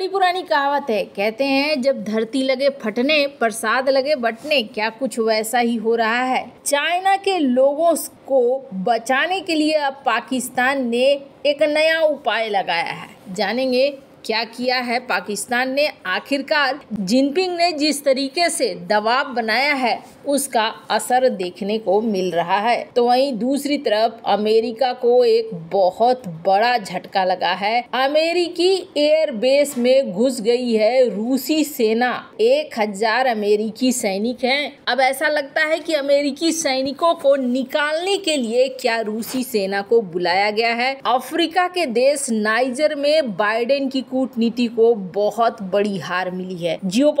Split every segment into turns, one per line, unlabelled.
बड़ी पुरानी कहावत है। कहते हैं, जब धरती लगे फटने, प्रसाद लगे बटने, क्या कुछ वैसा ही हो रहा है? चाइना के लोगों को बचाने के लिए अब पाकिस्तान ने एक नया उपाय लगाया है। जानेंगे क्या किया है? पाकिस्तान ने आखिरकार जिनपिंग ने जिस तरीके से दबाव बनाया है, उसका असर देखने को मिल रहा है। तो वहीं दूसरी तरफ़ अमेरिका को एक बहुत बड़ा झटका लगा है। अमेरिकी एयर बेस में घुस गई है रूसी सेना। एक हज़ार अमेरिकी सैनिक हैं। अब ऐसा लगता है कि अमेरिकी सैनिकों को निकालने के लिए क्या रूसी सेना को बुलाया गया है? अफ्रीका के देश नाइजर में बाइडेन की कूटनीति को बहुत बड़ी हार मिली है। जियो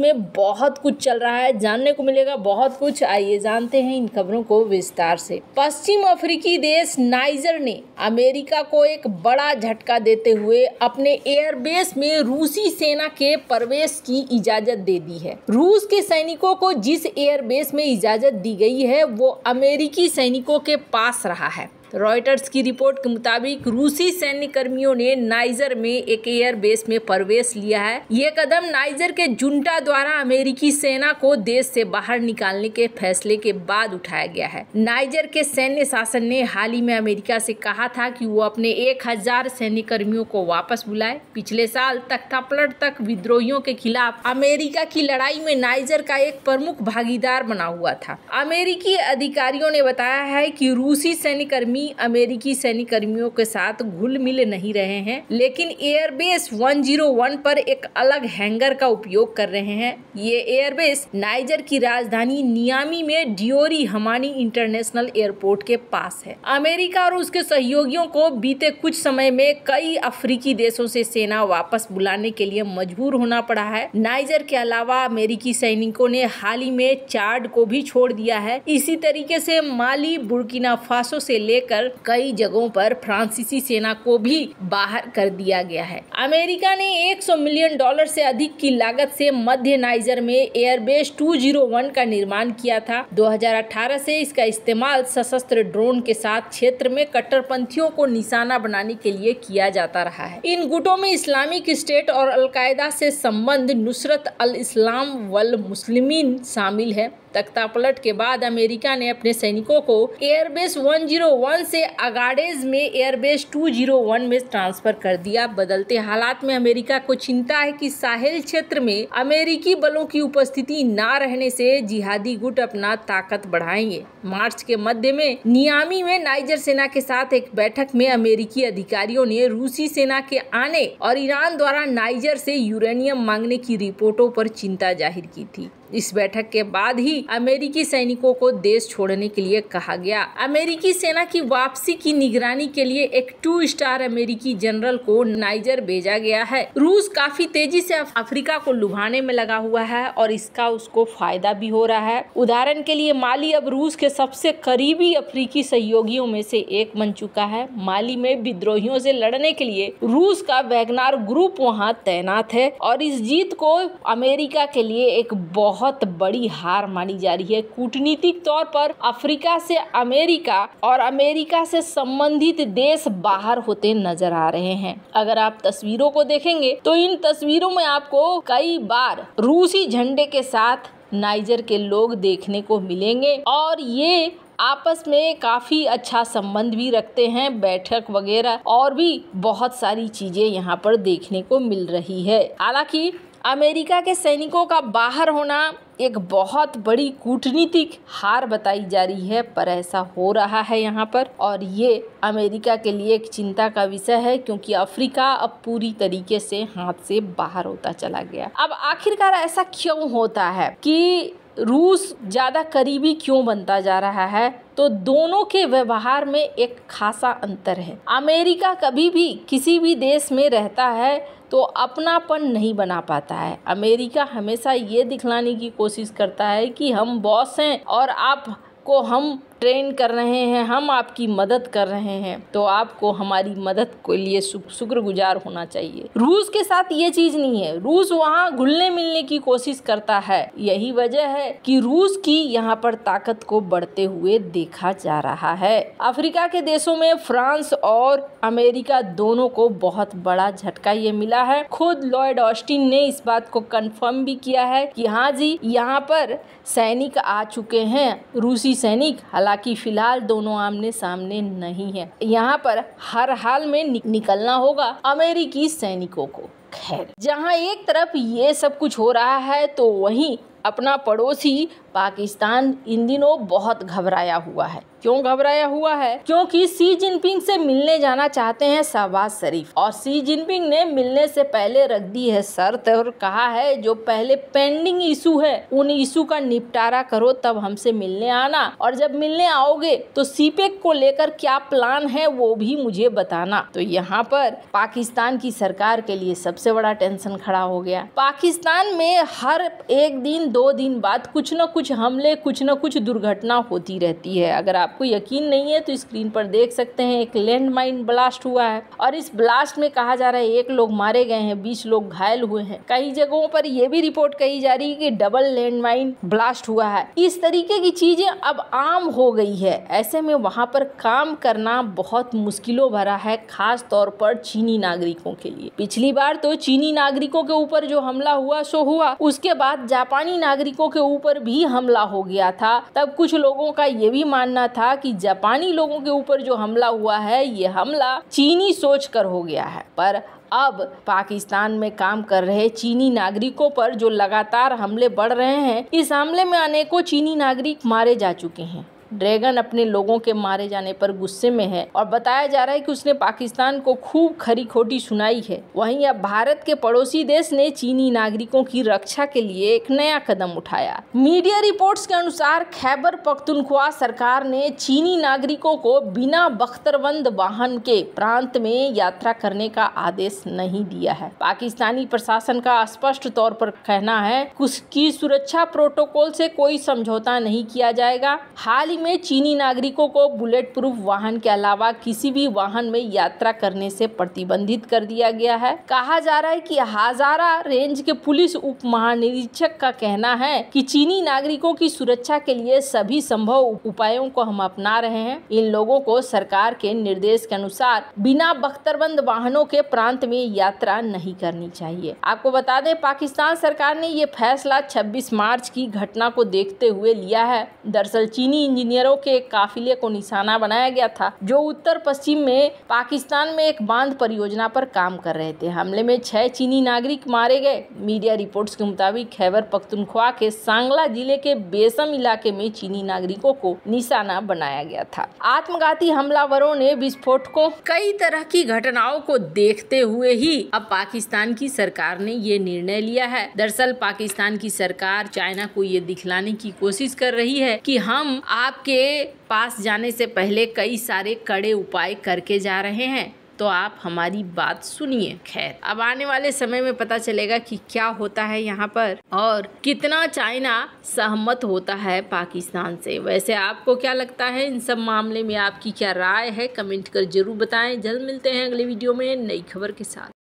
में बहुत कुछ चल रहा है, जानने को मिलेगा बहुत कुछ। आइए जानते हैं इन खबरों को विस्तार से। पश्चिम अफ्रीकी देश नाइजर ने अमेरिका को एक बड़ा झटका देते हुए अपने एयरबेस में रूसी सेना के प्रवेश की इजाज़त दे दी है। रूस के सैनिकों को जिस एयरबेस में इजाज़त दी गई है, वो अमेरिकी सैनिकों के पास रहा है। रॉयटर्स की रिपोर्ट के मुताबिक, रूसी सैन्य कर्मियों ने नाइजर में एक एयर बेस में प्रवेश लिया है। ये कदम नाइजर के जुंटा द्वारा अमेरिकी सेना को देश से बाहर निकालने के फैसले के बाद उठाया गया है। नाइजर के सैन्य शासन ने हाल ही में अमेरिका से कहा था कि वो अपने एक हज़ार सैन्य कर्मियों को वापस बुलाए। पिछले साल तख्तापलट तक विद्रोहियों के खिलाफ अमेरिका की लड़ाई में नाइजर का एक प्रमुख भागीदार बना हुआ था। अमेरिकी अधिकारियों ने बताया है की रूसी सैन्य कर्मी अमेरिकी सैनिक कर्मियों के साथ घुल मिल नहीं रहे हैं, लेकिन एयरबेस 101 पर एक अलग हैंगर का उपयोग कर रहे हैं। ये एयरबेस नाइजर की राजधानी नियामी में डियोरी हमानी इंटरनेशनल एयरपोर्ट के पास है। अमेरिका और उसके सहयोगियों को बीते कुछ समय में कई अफ्रीकी देशों से सेना वापस बुलाने के लिए मजबूर होना पड़ा है। नाइजर के अलावा अमेरिकी सैनिकों ने हाल ही में चार्ड को भी छोड़ दिया है। इसी तरीके से माली, बुर्किना फासो से लेकर लेकर कई जगहों पर फ्रांसीसी सेना को भी बाहर कर दिया गया है। अमेरिका ने 100 मिलियन डॉलर से अधिक की लागत से मध्य नाइजर में एयरबेस 201 का निर्माण किया था। 2018 से इसका इस्तेमाल सशस्त्र ड्रोन के साथ क्षेत्र में कट्टरपंथियों को निशाना बनाने के लिए किया जाता रहा है। इन गुटों में इस्लामिक स्टेट और अलकायदा से संबंध नुसरत अल इस्लाम वल मुस्लिमीन शामिल है। तख्ता पलट के बाद अमेरिका ने अपने सैनिकों को एयरबेस 101 से अगाडेज में एयरबेस 201 में ट्रांसफ़र कर दिया। बदलते हालात में अमेरिका को चिंता है कि साहिल क्षेत्र में अमेरिकी बलों की उपस्थिति न रहने से जिहादी गुट अपना ताकत बढ़ाएँगे। मार्च के मध्य में नियामी में नाइजर सेना के साथ एक बैठक में अमेरिकी अधिकारियों ने रूसी सेना के आने और ईरान द्वारा नाइजर से यूरेनियम मांगने की रिपोर्टों पर चिंता ज़ाहिर की थी। इस बैठक के बाद ही अमेरिकी सैनिकों को देश छोड़ने के लिए कहा गया। अमेरिकी सेना की वापसी की निगरानी के लिए एक टू स्टार अमेरिकी जनरल को नाइजर भेजा गया है। रूस काफ़ी तेज़ी से अफ्रीका को लुभाने में लगा हुआ है और इसका उसको फ़ायदा भी हो रहा है। उदाहरण के लिए माली अब रूस के सबसे करीबी अफ्रीकी सहयोगियों में से एक बन चुका है। माली में विद्रोहियों से लड़ने के लिए रूस का वैगनार ग्रुप वहाँ तैनात है और इस जीत को अमेरिका के लिए एक बहुत बहुत बड़ी हार मानी जा रही है। कूटनीतिक तौर पर अफ्रीका से अमेरिका और अमेरिका से संबंधित देश बाहर होते नज़र आ रहे हैं। अगर आप तस्वीरों को देखेंगे तो इन तस्वीरों में आपको कई बार रूसी झंडे के साथ नाइजर के लोग देखने को मिलेंगे और ये आपस में काफ़ी अच्छा संबंध भी रखते हैं, बैठक वगैरह और भी बहुत सारी चीज़ें यहाँ पर देखने को मिल रही है। हालाँकि अमेरिका के सैनिकों का बाहर होना एक बहुत बड़ी कूटनीतिक हार बताई जा रही है, पर ऐसा हो रहा है यहाँ पर। और ये अमेरिका के लिए एक चिंता का विषय है, क्योंकि अफ्रीका अब पूरी तरीके से हाथ से बाहर होता चला गया। अब आखिरकार ऐसा क्यों होता है कि रूस ज़्यादा करीबी क्यों बनता जा रहा है? तो दोनों के व्यवहार में एक खासा अंतर है। अमेरिका कभी भी किसी भी देश में रहता है तो अपनापन नहीं बना पाता है। अमेरिका हमेशा ये दिखलाने की कोशिश करता है कि हम बॉस हैं और आप को हम ट्रेन कर रहे हैं, हम आपकी मदद कर रहे हैं तो आपको हमारी मदद के लिए शुक्रगुजार होना चाहिए। रूस के साथ ये चीज़ नहीं है। रूस वहाँ घुलने मिलने की कोशिश करता है। यही वजह है कि रूस की यहाँ पर ताकत को बढ़ते हुए देखा जा रहा है। अफ्रीका के देशों में फ्रांस और अमेरिका दोनों को बहुत बड़ा झटका ये मिला है। खुद लॉयड ऑस्टिन ने इस बात को कंफर्म भी किया है कि हाँ जी, यहाँ पर सैनिक आ चुके हैं। रूसी सैनिक हालाँकि फ़िलहाल दोनों आमने सामने नहीं है। यहाँ पर हर हाल में निकलना होगा अमेरिकी सैनिकों को। खैर, जहाँ एक तरफ़ ये सब कुछ हो रहा है तो वहीं अपना पड़ोसी पाकिस्तान इन दिनों बहुत घबराया हुआ है। क्यों घबराया हुआ है? क्योंकि सी जिनपिंग से मिलने जाना चाहते हैं शहबाज शरीफ। और सी जिनपिंग ने मिलने से पहले रख दी है शर्त और कहा है, जो पहले पेंडिंग इशू है, उन इशू का निपटारा करो, तब हमसे मिलने आना। और जब मिलने आओगे तो सीपेक को लेकर क्या प्लान है, वो भी मुझे बताना। तो यहाँ पर पाकिस्तान की सरकार के लिए सबसे बड़ा टेंशन खड़ा हो गया। पाकिस्तान में हर एक दिन दो दिन बाद कुछ न कुछ हमले, कुछ न कुछ दुर्घटना होती रहती है। अगर आपको यकीन नहीं है तो स्क्रीन पर देख सकते हैं, एक लैंड माइन ब्लास्ट हुआ है। और इस ब्लास्ट में कहा जा रहा है, एक लोग मारे गए हैं, बीस लोग घायल हुए हैं। कई जगहों पर यह भी रिपोर्ट कही जा रही है कि डबल लैंड माइन ब्लास्ट हुआ है। इस तरीके की चीज़ें अब आम हो गई है। ऐसे में वहाँ पर काम करना बहुत मुश्किलों भरा है, खास तौर पर चीनी नागरिकों के लिए। पिछली बार तो चीनी नागरिकों के ऊपर जो हमला हुआ, सो हुआ। उसके बाद जापानी नागरिकों के ऊपर भी हमला हो गया था। तब कुछ लोगों का ये भी मानना था कि जापानी लोगों के ऊपर जो हमला हुआ है, ये हमला चीनी सोच कर हो गया है। पर अब पाकिस्तान में काम कर रहे चीनी नागरिकों पर जो लगातार हमले बढ़ रहे हैं, इस हमले में अनेकों चीनी नागरिक मारे जा चुके हैं। ड्रैगन अपने लोगों के मारे जाने पर गुस्से में है और बताया जा रहा है कि उसने पाकिस्तान को खूब खरी खोटी सुनाई है। वहीं अब भारत के पड़ोसी देश ने चीनी नागरिकों की रक्षा के लिए एक नया कदम उठाया। मीडिया रिपोर्ट्स के अनुसार खैबर पख्तुनख्वा सरकार ने चीनी नागरिकों को बिना बख्तरबंद वाहन के प्रांत में यात्रा करने का आदेश नहीं दिया है। पाकिस्तानी प्रशासन का स्पष्ट तौर पर कहना है उसकी सुरक्षा प्रोटोकॉल से कोई समझौता नहीं किया जाएगा। हाल ही में चीनी नागरिकों को बुलेट प्रूफ वाहन के अलावा किसी भी वाहन में यात्रा करने से प्रतिबंधित कर दिया गया है। कहा जा रहा है कि हजारा रेंज के पुलिस उप महानिरीक्षक का कहना है कि चीनी नागरिकों की सुरक्षा के लिए सभी संभव उपायों को हम अपना रहे हैं। इन लोगों को सरकार के निर्देश के अनुसार बिना बख्तरबंद वाहनों के प्रांत में यात्रा नहीं करनी चाहिए। आपको बता दें, पाकिस्तान सरकार ने ये फैसला 26 मार्च की घटना को देखते हुए लिया है। दरअसल चीनी इंजीनियरों के एक काफिले को निशाना बनाया गया था, जो उत्तर पश्चिम में पाकिस्तान में एक बाँध परियोजना पर काम कर रहे थे। हमले में छह चीनी नागरिक मारे गए। मीडिया रिपोर्ट्स के मुताबिक खैबर पख्तुनख्वा के सांगला ज़िले के बेसम इलाके में चीनी नागरिकों को निशाना बनाया गया था। आत्मघाती हमलावरों ने विस्फोटकों, कई तरह की घटनाओं को देखते हुए ही अब पाकिस्तान की सरकार ने ये निर्णय लिया है। दरअसल पाकिस्तान की सरकार चाइना को ये दिखलाने की कोशिश कर रही है कि हम आपके पास जाने से पहले कई सारे कड़े उपाय करके जा रहे हैं तो आप हमारी बात सुनिए। खैर, अब आने वाले समय में पता चलेगा कि क्या होता है यहाँ पर। और कितना चाइना सहमत होता है पाकिस्तान से। वैसे आपको क्या लगता है इन सब मामले में आपकी क्या राय है? कमेंट कर ज़रूर बताएँ। जल्द मिलते हैं अगले वीडियो में नई खबर के साथ।